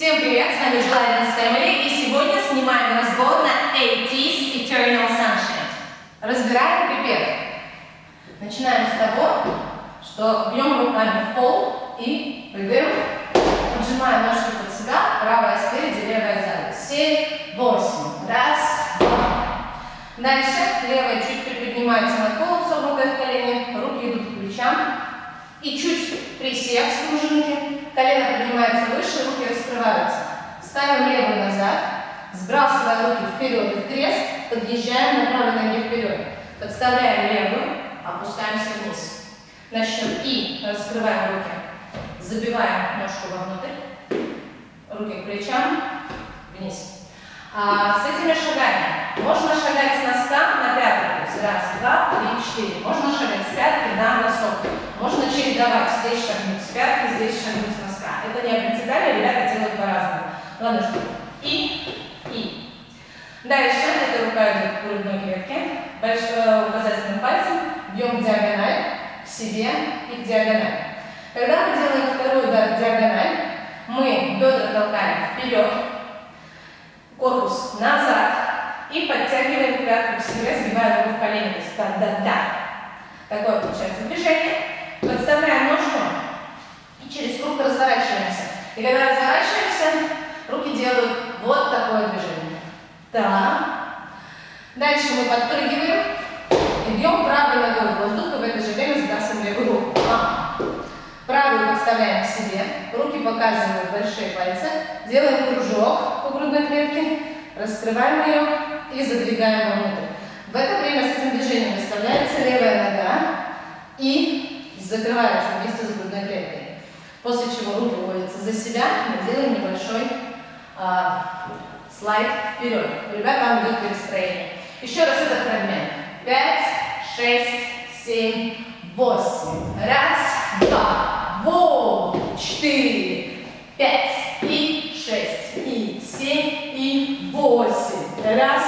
Всем привет, с вами Jill Islands Family, и сегодня снимаем разбор на 80s Eternal Sunshine. Разбираем припев. Начинаем с того, что бьем руками в пол и прыгаем, поджимая ножки под себя, правая спереди, левая сзади. Семь, восемь. Раз, два. Дальше левая чуть приподнимается на пол, согнутая в колени, руки идут к плечам. И чуть присев с пружинки, колено поднимается выше, руки раскрываются. Ставим левую назад, сбрасывая руки вперед и в крест, подъезжаем на правой ноге вперед. Подставляем левую, опускаемся вниз. На счет И раскрываем руки, забиваем ножку вовнутрь, руки к плечам, вниз. А, с этими шагами можно шагать с носка на пятку, раз, два, три, четыре. Можно шагать с пятки на носок. Можно чередовать, здесь шагнуть с пятки, здесь шагнуть с носка. Это не принципиально, ребята делают по-разному. Ладно, что и, и. Дальше эта рука идет к грудной клетке. Большой э, указательным пальцем бьем в диагональ к себе и к диагонали. Когда мы делаем второй удар диагональ, мы бедра толкаем вперед, корпус назад и подтягиваем пятку к себе, сгибая ногу в колени. То есть да-да-да. Такое получается движение. Подставляем ножку и через круг разворачиваемся. И когда разворачиваемся, руки делают вот такое движение. Да. Дальше мы подпрыгиваем и бьем правой ногой в воздух, и в это же время сбрасываем левую руку. А. Правую подставляем к себе, руки показывают большие пальцы, делаем кружок по грудной клетке, раскрываем ее и задвигаем вовнутрь. В это время с этим движением выставляется левая нога и закрывается вместе с грудной клеткой. После чего руки уводятся за себя, мы делаем небольшой а, слайд вперед. У ребят там идет перестроение. Еще раз этот фрагмент. Пять, шесть, семь, восемь. Раз, два, восемь, четыре, пять и семь, и восемь. Раз,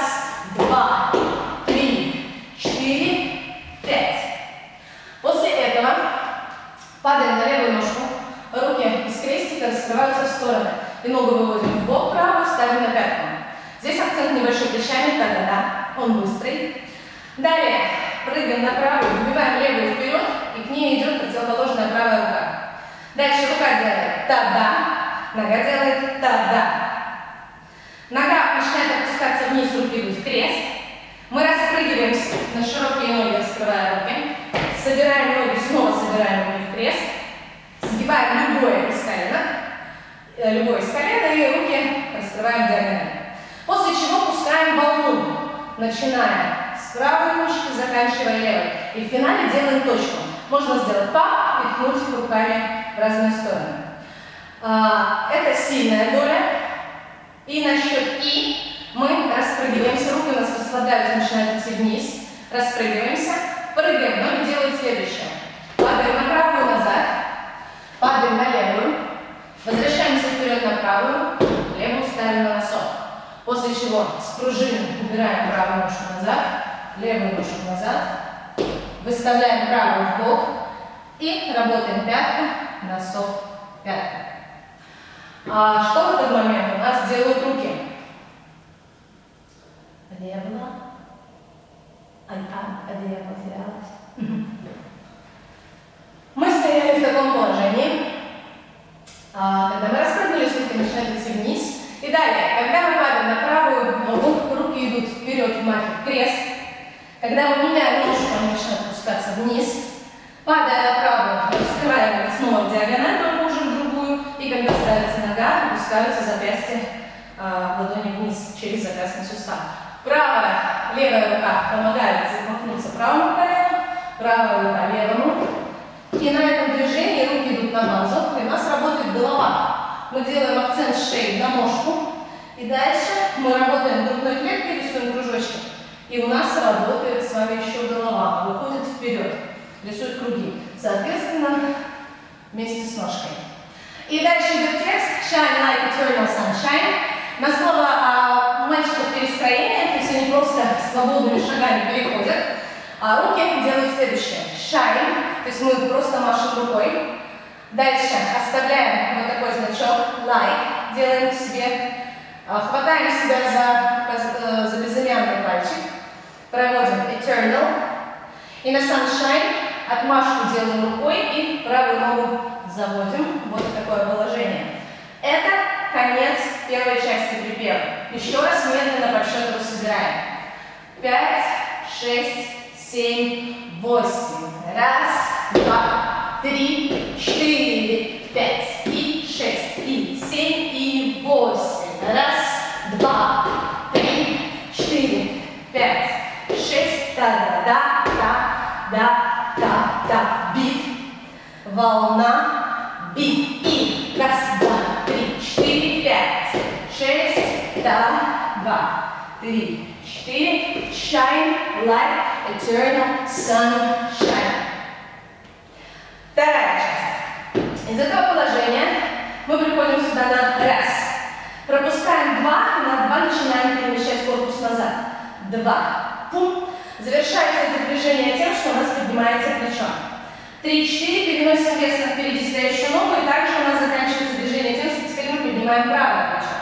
два, три, четыре, пять. После этого падаем на левую ножку, руки из крестика раскрываются в стороны. И ногу выводим в бок правую, ставим на пятку. Здесь акцент небольшой плечами, да-да-да, он быстрый. Далее прыгаем на правую, выбиваем левую вперед, и к ней идет противоположная правая рука. Дальше рука делает та-да, нога делает та-да. Вниз, руки в крест. Мы распрыгиваемся на широкие ноги, раскрывая руки. Собираем ноги, снова собираем ноги в крест. Сгибаем любое из колена, э, любое из колена и руки раскрываем диагонально. После чего пускаем волну, начиная с правой ножки, заканчивая левой. И в финале делаем точку. Можно сделать пап и ткнуть руками в разные стороны. А, это сильная доля. И на счет И мы распрыгиваемся. Руки у нас расслабляются, начинают идти вниз. Распрыгиваемся. Прыгаем. Ноги делают следующее. Падаем на правую назад. Падаем на левую. Возвращаемся вперед на правую. Левую ставим на носок. После чего с пружины убираем правую ножку назад. Левую ножку назад. Выставляем правую в бок. И работаем пятку носок, пятка. А что в этот момент у нас делают руки? Где я была? А, а, где я потерялась? Мы стояли в таком положении. А, когда мы распрыгнулись, руки начинают идти вниз. И далее, когда мы падаем на правую ногу, руки идут вперед в махе крест. Когда мы меняем ножку, они начинают опускаться вниз. Падая на правую, раскрываем снова диагональ, только уже другую. И когда ставится нога, опускаются запястья э, ладони вниз через запястный сустав. Правая, левая рука помогает замахнуться правому колену, правая рука левому. И на этом движении руки идут на базу, и у нас работает голова. Мы делаем акцент шеи на ножку. И дальше мы работаем грудной клеткой, рисуем кружочки. И у нас работает с вами еще голова, выходит вперед рисует круги. Соответственно, вместе с ножкой. И дальше идет текст Shine like eternal sunshine. На слово а, мальчиков перестроения, просто свободными шагами переходят. А руки делают следующее. Shine, то есть мы просто машем рукой. Дальше оставляем вот такой значок like, делаем себе, а, хватаем себя за, за безымянный пальчик, проводим eternal, и на sunshine отмашку делаем рукой и правую ногу заводим вот такое положение. Это конец первой части припева. Еще раз медленно по счету собираем. Пять, шесть, семь, восемь. Раз, два, три, четыре, пять, и шесть, и семь, и восемь. Раз, два, три, четыре, пять, шесть. Да-да-да-да-да-да. Бит. Волна. Бит. И. Раз, два, три, четыре, пять, шесть. Да, два, три, четыре. Shine like eternal sunshine. Вторая часть. Из этого положения мы приходим сюда на раз. Пропускаем два, на два начинаем перемещать корпус назад. Два. Пум. Завершается это движение тем, что у нас поднимается плечо. Три, четыре. Переносим вес на впереди следующую ногу. И также у нас заканчивается движение тем, что теперь мы поднимаем правое плечо.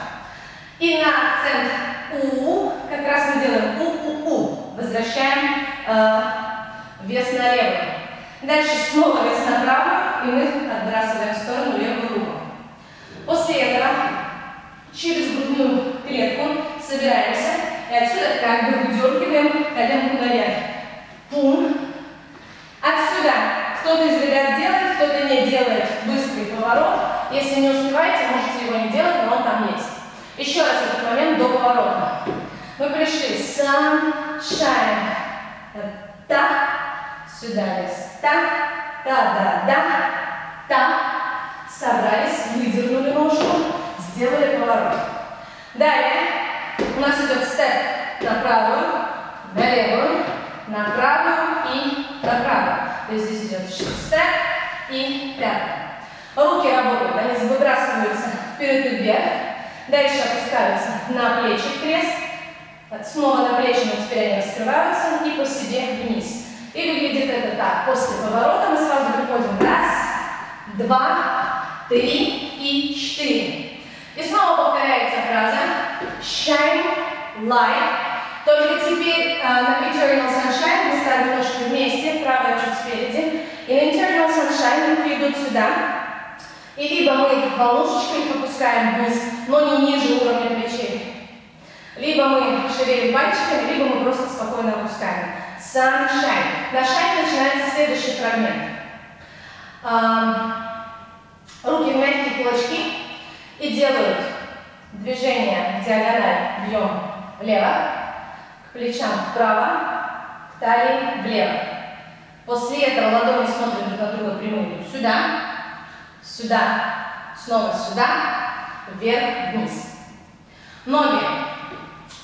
И на акцент У, раз мы делаем У-У-У. Возвращаем э, вес на левую. Дальше снова вес на правую, и мы отбрасываем в сторону левую руку. После этого через грудную клетку собираемся и отсюда как бы выдергиваем коленку наверх. Пум. Отсюда кто-то из ребят делает, кто-то не делает быстрый поворот. Если не успеваете, можете его не делать, но он там есть. Еще раз этот момент до поворота. Мы пришли. Sunshine. Так. Сюда вес. Так. Да-да-да. Так. Собрались, выдернули ножку, сделали поворот. Далее у нас идет степ на правую, на левую, на правую и на правую. То есть здесь идет степ и пятая. Руки работают, они выбрасываются вперед и вверх. Дальше опускаются на плечи крест. Снова на плечи, но теперь они раскрываются и по себе вниз. И выглядит это так. После поворота мы сразу приходим. Раз, два, три и четыре. И снова повторяется фраза shine light. Только теперь э, на eternal sunshine мы ставим ножки вместе, правая чуть спереди. И на eternal sunshine руки идут сюда. И либо мы волнушечкой их вниз, но не ниже уровня плечей. Либо мы шевелим пальчиками, либо мы просто спокойно опускаем. Sunshine. На shine начинается следующий фрагмент. Руки в мягкие кулачки и делают движение в диагональ. Бьем влево, к плечам вправо, к талии влево. После этого ладони смотрят друг на друга прямые. Сюда, сюда, снова сюда, вверх, вниз. Ноги.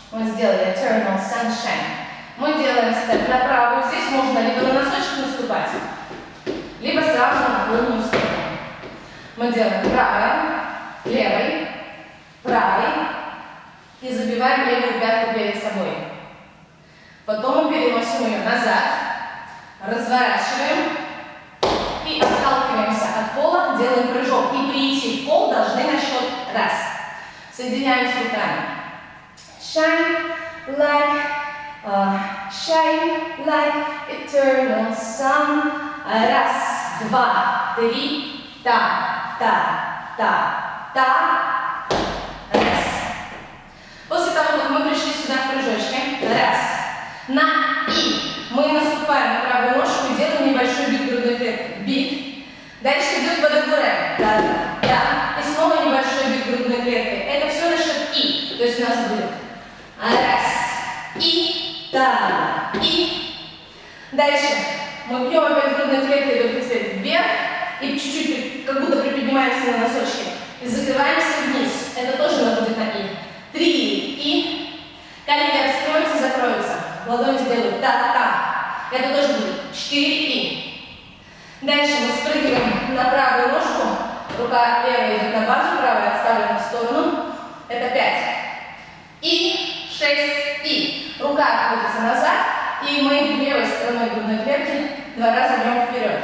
Мы сделали eternal sunshine. Мы делаем степ на правую. Здесь можно либо на носочек наступать, либо сразу на полную сторону. Мы делаем правая, левой, правой и забиваем левую пятку перед собой. Потом мы переносим ее назад, разворачиваем и отталкиваемся от пола, делаем прыжок. И прийти в пол должны на счет раз. Соединяем с руками. Shine like, uh, shine like eternal sun. Раз, два, три, та, та, та, та, раз. После того, как мы пришли сюда в прыжочке, раз, на и, мы наступаем на правую ножку и делаем небольшой бит грудной клетки. Бит. Дальше идет бадагуре. Да, да, да. И снова небольшой бит грудной клетки. Это все на счет и. То есть у нас будет раз, и, та, и. Дальше мы бьем опять грудной клеткой, только теперь вверх. И чуть-чуть, как будто приподнимаемся на носочки. И закрываемся вниз. Это тоже надо будет на И. Три. И. Колени раскроются, закроются. Ладони сделают та-та. Это тоже будет. Четыре. И. Дальше мы спрыгиваем на правую ножку. Рука левая идет на базу, правая отставлена в сторону. Это пять. И. Шесть. И. Рука отходится назад. И мы левой стороной грудной клетки два раза бьем вперед.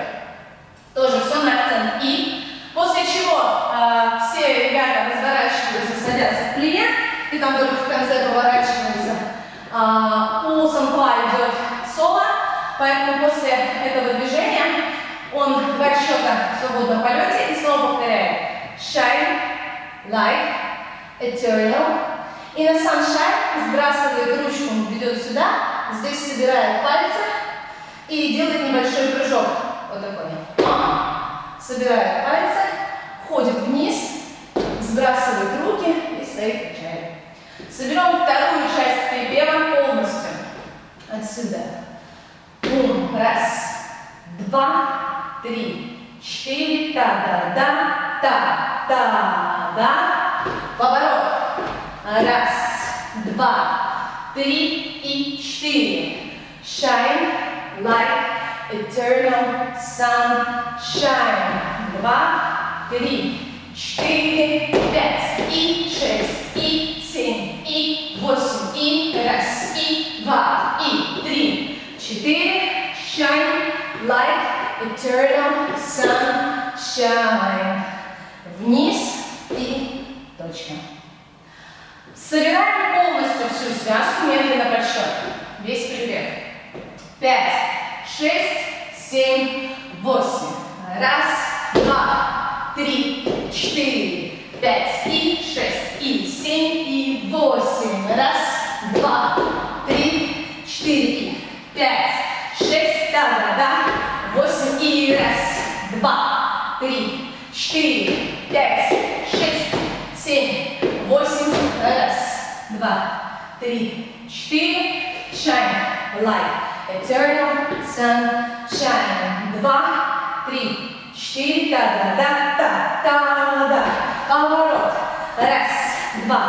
Тоже все на акцент И. После чего э, все ребята разворачиваются садятся в плие, и там только в конце поворачиваются. А, у сампа идет соло, поэтому после этого движения он два счета в свободном полете и снова повторяет. Shine, like, eternal. И на sunshine сбрасывает ручку, ведет сюда, здесь собирает пальцы и делает небольшой прыжок. Вот такой. Собирает пальцы, ходит вниз, сбрасывает руки и стоит качает. Соберем вторую часть припева полностью. Отсюда. Раз, два, три, четыре. Та-да-да, та-та-да. Поворот. Раз, два, три и четыре. Shine like eternal sunshine. Два, три, четыре, пять, и шесть, и семь, и восемь, и раз, и два, и три, четыре. Shine like eternal sunshine. Вниз и точка. Собираем полностью всю связку медленно подсчет. Весь припев. Пять, шесть, семь, восемь. Раз, два, три, четыре, пять и шесть, и семь, и восемь. Раз, два, три, четыре, пять, шесть, да-да-да, восемь и раз, два, три, четыре, пять, шесть, семь, восемь, раз, два, три, четыре, shine light, eternal sunshine, два, три, четыре, да-да-да-да-да-да, поворот, раз, два,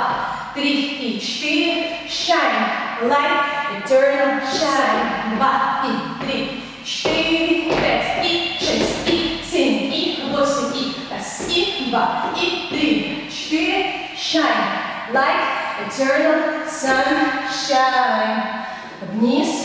три и четыре, shine light, eternal shine, два и три, четыре, пять и шесть и семь и восемь и раз и два и три, четыре, shine like eternal sunshine. Вниз, сброс.